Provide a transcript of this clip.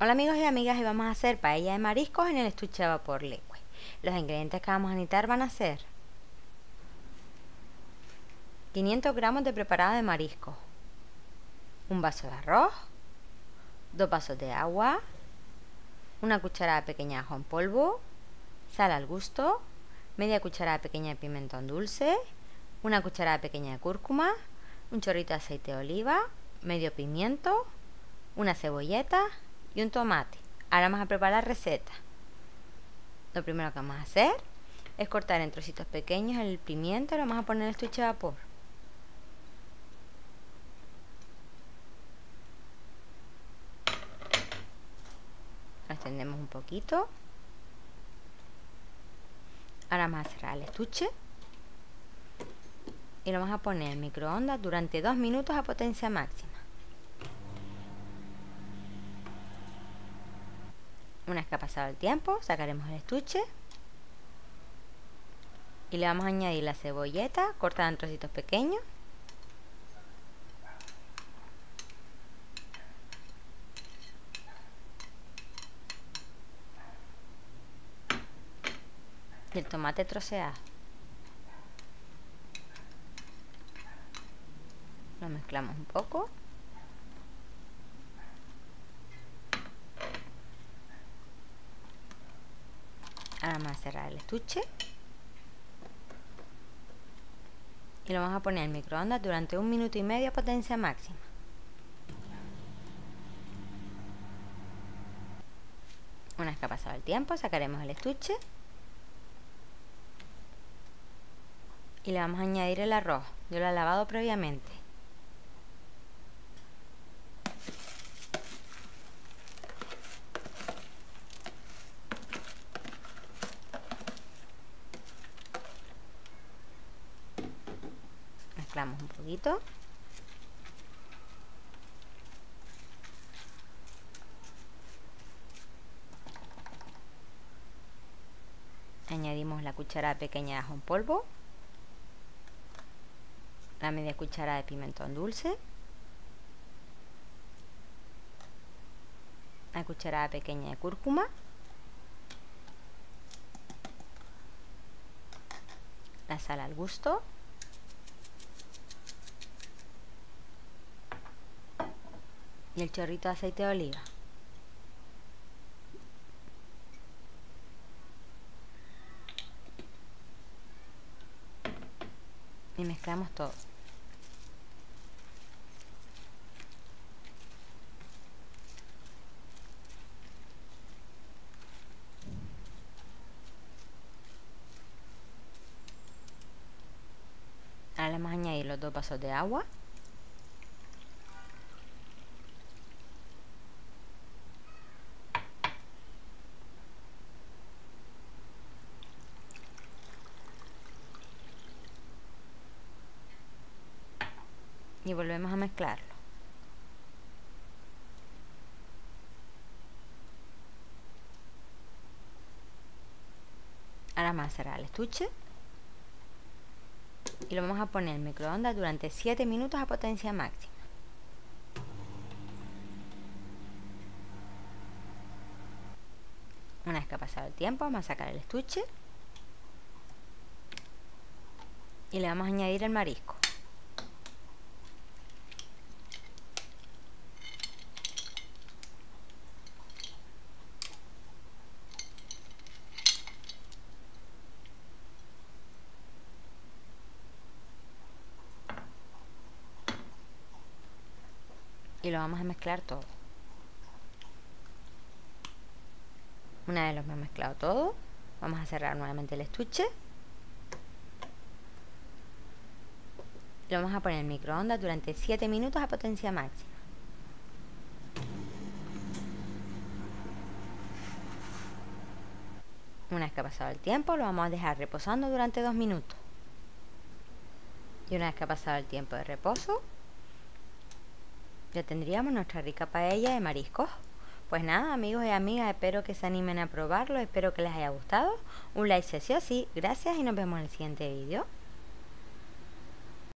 Hola amigos y amigas, y vamos a hacer paella de mariscos en el estuche de vapor liquid. Los ingredientes que vamos a necesitar van a ser 500 gramos de preparado de mariscos, un vaso de arroz, dos vasos de agua, una cucharada pequeña de ajo en polvo, sal al gusto, media cucharada pequeña de pimentón dulce, una cucharada pequeña de cúrcuma, un chorrito de aceite de oliva, medio pimiento, una cebolleta y un tomate. Ahora vamos a preparar la receta. Lo primero que vamos a hacer es cortar en trocitos pequeños el pimiento y lo vamos a poner en el estuche de vapor. Lo extendemos un poquito. Ahora vamos a cerrar el estuche y lo vamos a poner en microondas durante dos minutos a potencia máxima. Una vez que ha pasado el tiempo, sacaremos el estuche y le vamos a añadir la cebolleta cortada en trocitos pequeños. El tomate troceado. Lo mezclamos un poco. Ahora vamos a cerrar el estuche. Y lo vamos a poner en microondas durante un minuto y medio a potencia máxima. Una vez que ha pasado el tiempo, sacaremos el estuche. Y le vamos a añadir el arroz. Yo lo he lavado previamente. Un poquito. Añadimos la cucharada pequeña de ajo en polvo, la media cucharada de pimentón dulce, la cucharada pequeña de cúrcuma, la sal al gusto y el chorrito de aceite de oliva. Y mezclamos todo. Ahora le vamos a añadir los dos vasos de agua. Y volvemos a mezclarlo. Ahora vamos a cerrar el estuche y lo vamos a poner en microondas durante 7 minutos a potencia máxima. Una vez que ha pasado el tiempo, vamos a sacar el estuche y le vamos a añadir el marisco. Y lo vamos a mezclar todo. Una vez lo hemos mezclado todo, vamos a cerrar nuevamente el estuche. Lo vamos a poner en microondas durante 7 minutos a potencia máxima. Una vez que ha pasado el tiempo, lo vamos a dejar reposando durante 2 minutos. Y una vez que ha pasado el tiempo de reposo, tendríamos nuestra rica paella de mariscos. Pues nada, amigos y amigas, espero que se animen a probarlo, espero que les haya gustado. Un like si así, gracias y nos vemos en el siguiente vídeo.